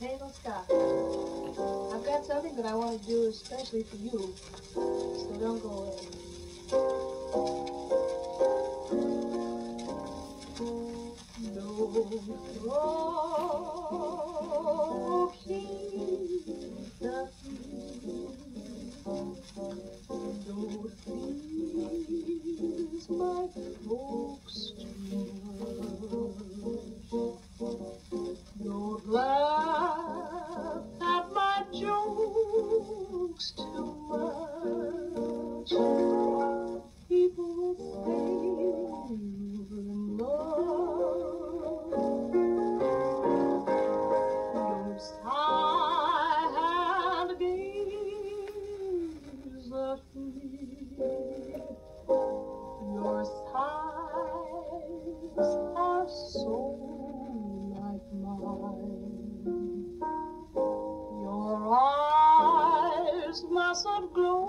Hazel Scott. I've got something that I want to do especially for you, so don't go away. Oh, please, don't please my folks Sighs are so like mine. Your eyes mustn't glow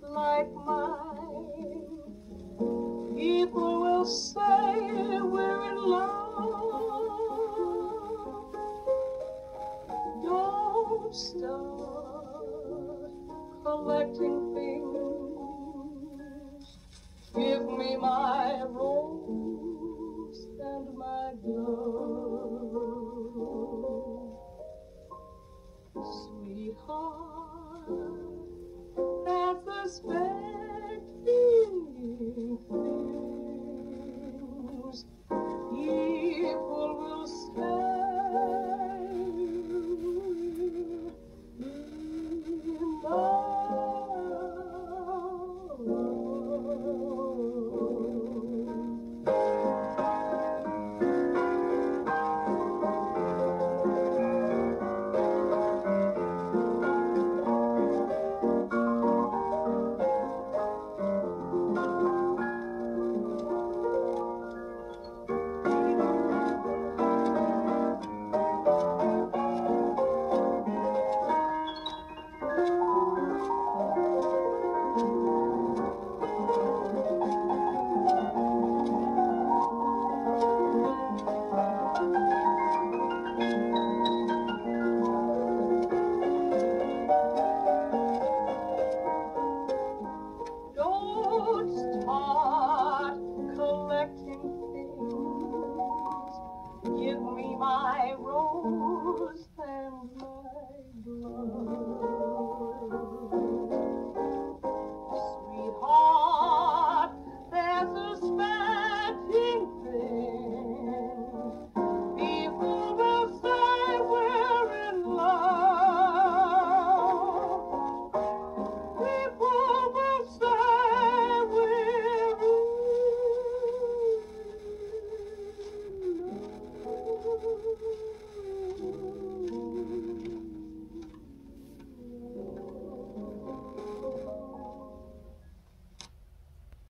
like mine. People will say we're in love. Don't start collecting things. Give me my rose and my glove. Sweetheart, as the spell